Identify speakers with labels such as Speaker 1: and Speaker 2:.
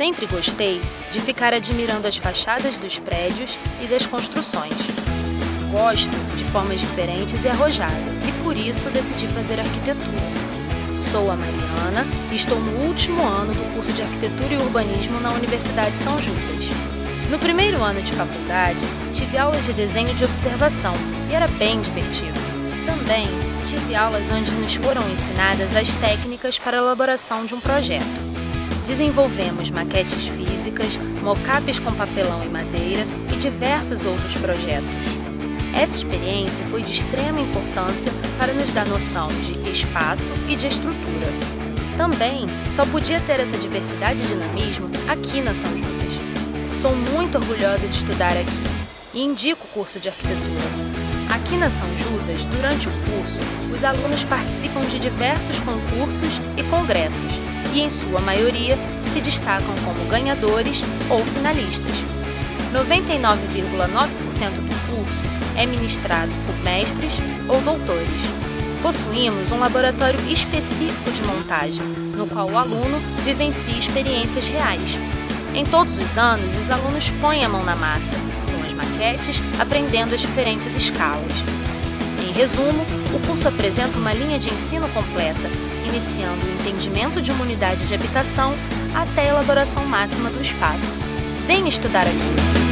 Speaker 1: Sempre gostei de ficar admirando as fachadas dos prédios e das construções. Gosto de formas diferentes e arrojadas e por isso decidi fazer arquitetura. Sou a Mariana e estou no último ano do curso de Arquitetura e Urbanismo na Universidade São Judas. No primeiro ano de faculdade, tive aulas de desenho de observação e era bem divertido. Também tive aulas onde nos foram ensinadas as técnicas para a elaboração de um projeto. Desenvolvemos maquetes físicas, mockups com papelão e madeira e diversos outros projetos. Essa experiência foi de extrema importância para nos dar noção de espaço e de estrutura. Também só podia ter essa diversidade e dinamismo aqui na São Judas. Sou muito orgulhosa de estudar aqui e indico o curso de arquitetura. Aqui na São Judas, durante o curso, os alunos participam de diversos concursos e congressos e, em sua maioria, se destacam como ganhadores ou finalistas. 99,9% do curso é ministrado por mestres ou doutores. Possuímos um laboratório específico de montagem, no qual o aluno vivencia experiências reais. Em todos os anos, os alunos põem a mão na massa, maquetes, aprendendo as diferentes escalas. Em resumo, o curso apresenta uma linha de ensino completa, iniciando o entendimento de uma unidade de habitação até a elaboração máxima do espaço. Venha estudar aqui!